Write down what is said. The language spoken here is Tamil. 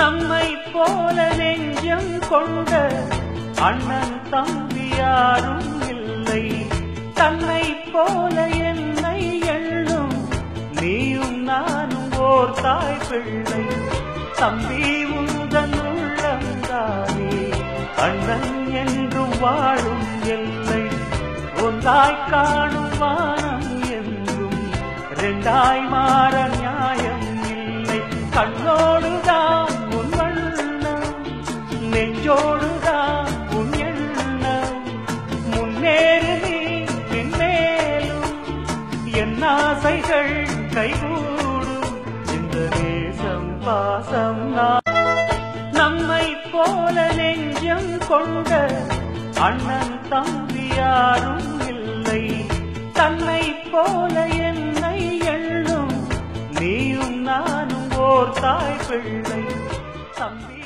நம்மை போல நெஞ்சம் கொண்ட அண்ணன் தம்பி யாரும் இல்லை. தன்னை போல என்னை எண்ணும் நீயும் நானும் ஓர் தாய் பிள்ளை. தம்பி உந்தன் உள்ளந்தானே அண்ணன் என்று வாழும் எல்லை. ஒன்றாய் காணும் வானம் என்றும் ரெண்டாய் மாற நியாயம் இல்லை. கண்ணோடு நெஞ்சோடுதான் உன் எண்ணம் முன்னேறு நீ பின்மேலும் என் ஆசைகள் கைகூடும். இந்த நேசம் பாசம் நம்மை போல நெஞ்சம் கொண்ட அண்ணன் தம்பி யாரும் இல்லை. தன்னை போல என்னை எண்ணும் நீயும் நானும் ஓர் தாய் பிள்ளை. தம்பி